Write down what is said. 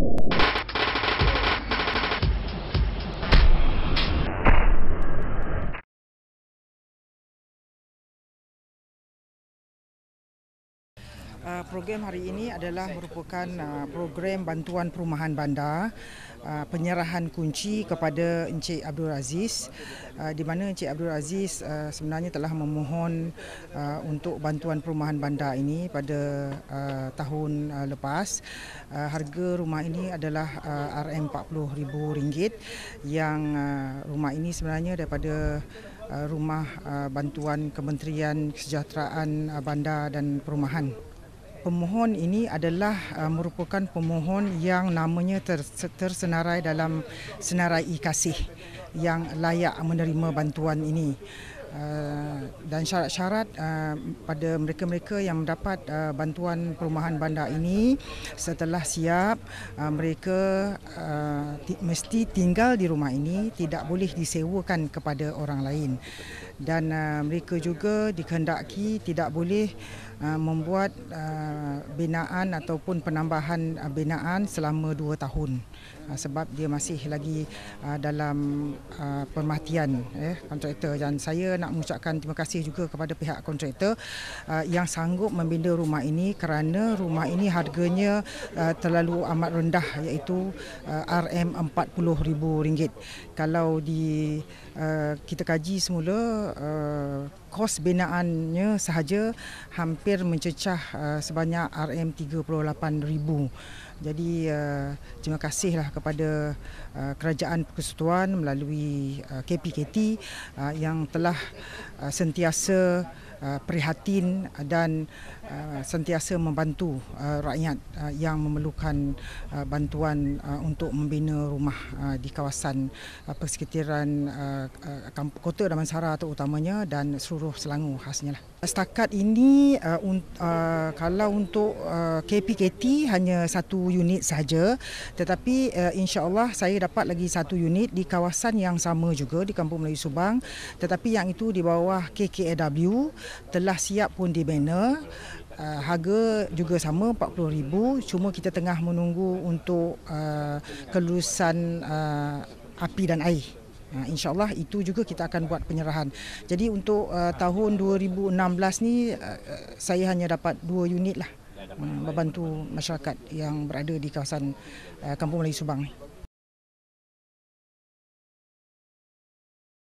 you program hari ini adalah merupakan uh, program bantuan perumahan bandar uh, penyerahan kunci kepada Encik Abdul Aziz di mana Encik Abdul Aziz sebenarnya telah memohon untuk bantuan perumahan bandar ini pada tahun lepas. Harga rumah ini adalah RM40,000 yang rumah ini sebenarnya daripada rumah bantuan Kementerian Kesejahteraan Bandar dan Perumahan pemohon ini adalah uh, merupakan pemohon yang namanya ter, tersenarai dalam senarai kasih yang layak menerima bantuan ini. Uh, dan syarat-syarat uh, pada mereka-mereka yang mendapat uh, bantuan perumahan bandar ini setelah siap uh, mereka uh, t- mesti tinggal di rumah ini tidak boleh disewakan kepada orang lain. Dan uh, mereka juga dikehendaki tidak boleh uh, membuat uh, binaan ataupun penambahan uh, binaan selama dua tahun. Uh, sebab dia masih lagi uh, dalam uh, permatian eh kontraktor. Dan saya nak mengucapkan terima kasih juga kepada pihak kontraktor uh, yang sanggup membina rumah ini kerana rumah ini harganya uh, terlalu amat rendah iaitu uh, RM40,000 kalau di uh, kita kaji semula uh, kos binaannya sahaja hampir mencecah uh, sebanyak RM38,000. Jadi uh, terima kasihlah kepada uh, kerajaan persekutuan melalui KPKT yang telah sentiasa prihatin dan uh, sentiasa membantu uh, rakyat uh, yang memerlukan uh, bantuan uh, untuk membina rumah uh, di kawasan uh, persekitaran uh, uh, kota Damansara terutamanya dan seluruh Selangor khasnya lah. Setakat ini uh, uh, kalau untuk uh, KPKT hanya satu unit saja tetapi uh, insya-Allah saya dapat lagi satu unit di kawasan yang sama juga di Kampung Melayu Subang tetapi yang itu di bawah KKAW telah siap pun dibina uh, harga juga sama 40000 cuma kita tengah menunggu untuk uh, kelulusan uh, api dan air Uh, InsyaAllah itu juga kita akan buat penyerahan. Jadi untuk uh, tahun 2016 ni uh, saya hanya dapat dua unit lah uh, membantu masyarakat yang berada di kawasan uh, Kampung Melayu Subang ni.